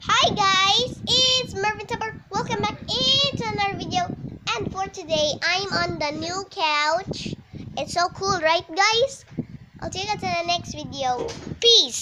Hi guys, it's Mervin Tupper. Welcome back into another video. And for today, I'm on the new couch. It's so cool, right guys? I'll see you guys in the next video. Peace.